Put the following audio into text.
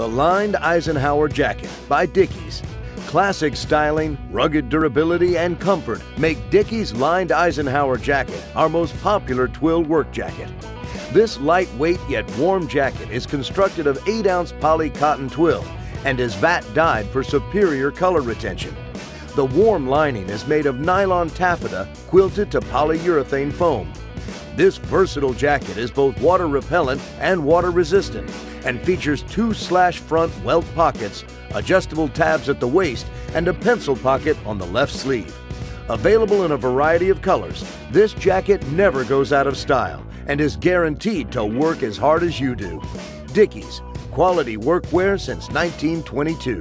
The Lined Eisenhower Jacket by Dickies. Classic styling, rugged durability, and comfort make Dickies Lined Eisenhower Jacket our most popular twill work jacket. This lightweight yet warm jacket is constructed of 8 ounce poly cotton twill and is vat dyed for superior color retention. The warm lining is made of nylon taffeta quilted to polyurethane foam. This versatile jacket is both water repellent and water resistant and features two slash front welt pockets, adjustable tabs at the waist, and a pencil pocket on the left sleeve. Available in a variety of colors, this jacket never goes out of style and is guaranteed to work as hard as you do. Dickies, quality workwear since 1922.